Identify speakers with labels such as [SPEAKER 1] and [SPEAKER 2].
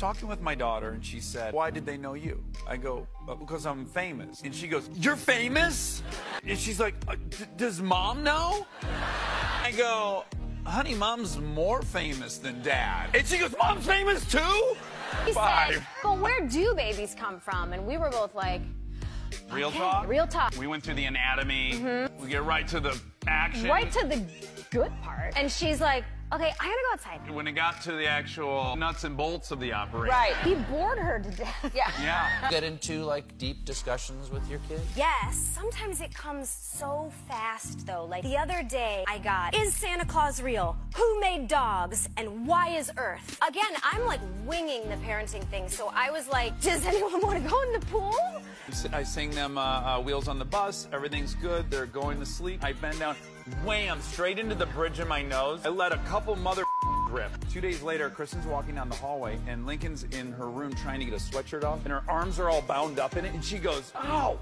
[SPEAKER 1] talking with my daughter and she said, Why did they know you? I go, "Uh, Because I'm famous. And she goes, You're famous? And she's like, "Uh, Does mom know? I go, Honey, mom's more famous than dad. And she goes, Mom's famous too?
[SPEAKER 2] He
[SPEAKER 1] Five.
[SPEAKER 2] said, but where do babies come from? And we were both like,
[SPEAKER 3] Real
[SPEAKER 2] okay,
[SPEAKER 3] talk?
[SPEAKER 2] real talk.
[SPEAKER 3] We went through the anatomy. We get right to the action.
[SPEAKER 2] Right to the good part. And she's like, okay, I gotta go outside.
[SPEAKER 3] When it got to the actual nuts and bolts of the operation.
[SPEAKER 2] Right. He bored her to death. Yeah.
[SPEAKER 3] Yeah.
[SPEAKER 4] Get into like deep discussions with your kids?
[SPEAKER 5] Yes, sometimes it comes so fast though. Like the other day, I got, Is Santa Claus real? Who made dogs? And why is Earth? Again, I'm like winging the parenting thing, so I was like, Does anyone want to go in the pool?
[SPEAKER 1] I sing them uh, uh, Wheels on the Bus. Everything's good. They're going to sleep. I bend down, wham, straight into the bridge of my nose. I let a couple mother rip. Two days later, Kristen's walking down the hallway, and Lincoln's in her room trying to get a sweatshirt off, and her arms are all bound up in it, and she goes, Ow!